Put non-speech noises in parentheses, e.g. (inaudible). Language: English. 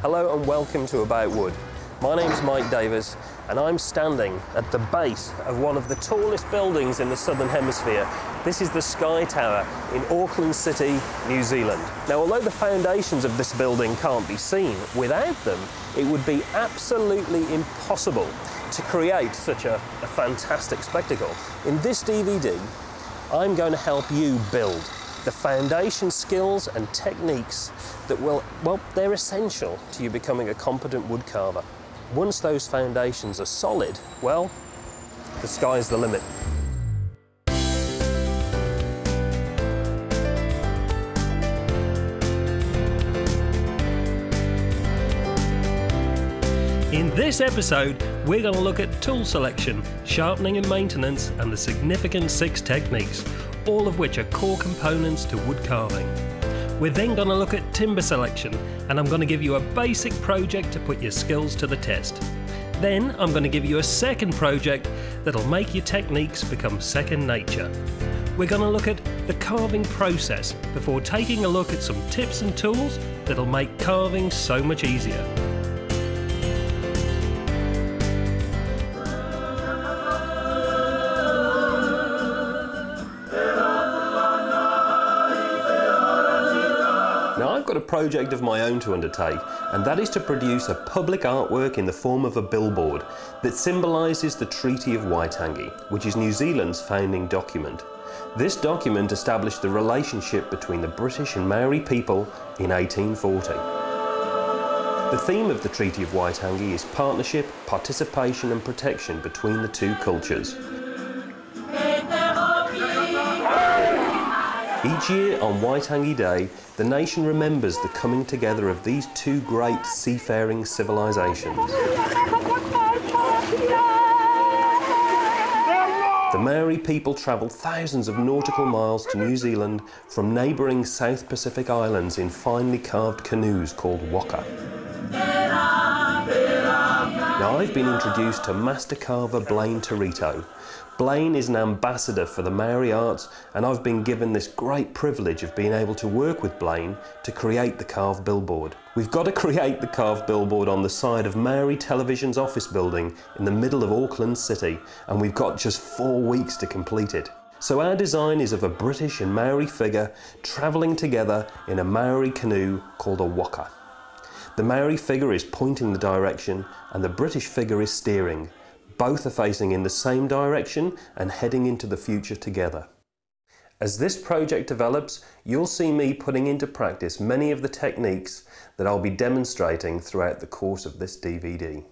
Hello and welcome to About Wood. My name's Mike Davis and I'm standing at the base of one of the tallest buildings in the Southern Hemisphere. This is the Sky Tower in Auckland City, New Zealand. Now, although the foundations of this building can't be seen, without them, it would be absolutely impossible to create such a, a fantastic spectacle. In this DVD, I'm going to help you build the foundation skills and techniques that will, well, they're essential to you becoming a competent woodcarver. Once those foundations are solid, well, the sky's the limit. In this episode, we're going to look at tool selection, sharpening and maintenance, and the significant six techniques, all of which are core components to wood carving. We're then going to look at timber selection, and I'm going to give you a basic project to put your skills to the test. Then I'm going to give you a second project that'll make your techniques become second nature. We're going to look at the carving process before taking a look at some tips and tools that'll make carving so much easier. I've got a project of my own to undertake, and that is to produce a public artwork in the form of a billboard that symbolises the Treaty of Waitangi, which is New Zealand's founding document. This document established the relationship between the British and Maori people in 1840. The theme of the Treaty of Waitangi is partnership, participation and protection between the two cultures. Each year on Waitangi Day, the nation remembers the coming together of these two great seafaring civilisations. The Maori people travelled thousands of nautical miles to New Zealand from neighbouring South Pacific islands in finely carved canoes called waka. I've been introduced to master carver Blaine Te Rito. Blaine is an ambassador for the Maori arts and I've been given this great privilege of being able to work with Blaine to create the carved billboard. We've got to (laughs) create the carved billboard on the side of Maori Television's office building in the middle of Auckland City and we've got just four weeks to complete it. So our design is of a British and Maori figure travelling together in a Maori canoe called a waka. The Maori figure is pointing the direction and the British figure is steering. Both are facing in the same direction and heading into the future together. As this project develops, you'll see me putting into practice many of the techniques that I'll be demonstrating throughout the course of this DVD.